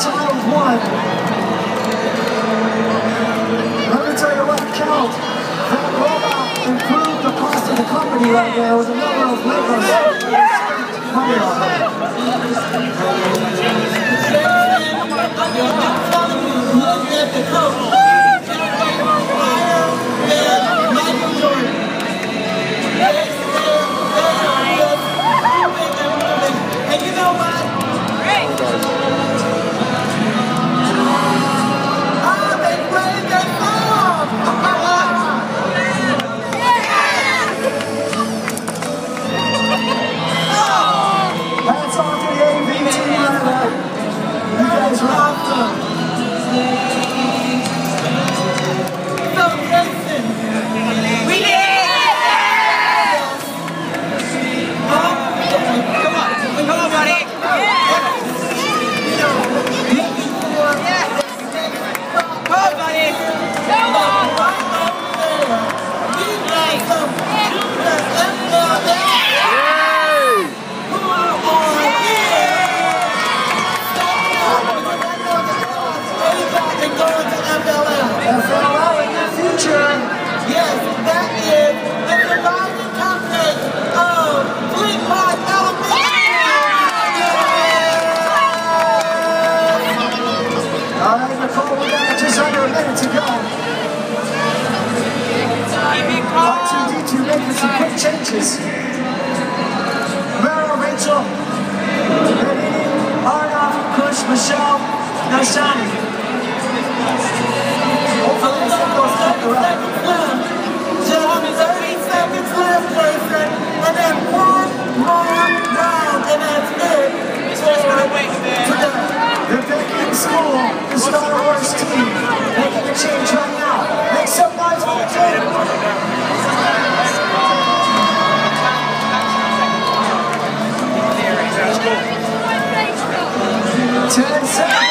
Title round one. Let me tell you what count. That robot improved the cost of the company right now with a number of Legos. Come on. Look at the. All right, Nicole, we just under a minute to go. Some quick changes. Turn